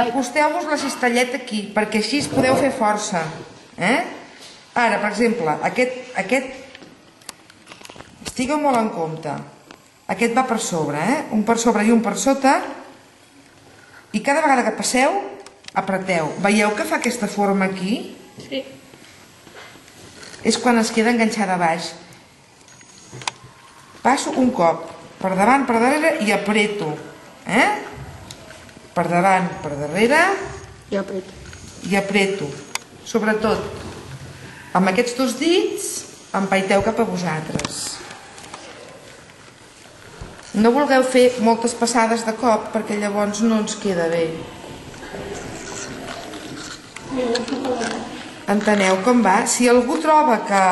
acosteu-vos la cistelleta aquí, perquè així es podeu fer força. Eh? Ara, per exemple, aquest, aquest estigueu molt en compte. Aquest va per sobre, eh? Un per sobre i un per sota. I cada vegada que passeu, apreteu. Veieu que fa aquesta forma aquí? Sí. És quan es queda enganxada a baix. Passo un cop, per davant, per darrere i apreto. Eh? Per davant, per darrere Jo apreto. i apreto. Sobretot, amb aquests dos dits, empaiteu cap a vosaltres. No vulgueu fer moltes passades de cop perquè llavors no ens queda bé. Enteneu com va? Si algú troba que,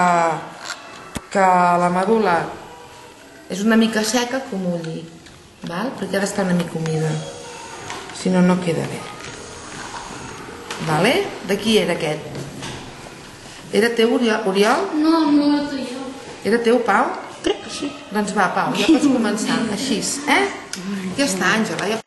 que la medul·la és una mica seca, que ho mulli, val? perquè ha d'estar una mica humida. Si no, no queda bé. Vale? De qui era aquest? Era teu, Oriol? No, no soy yo. Era teu, Pau? Crec que sí. Doncs va, Pau, ja pots començar, així, eh? Ja està, Àngela, ja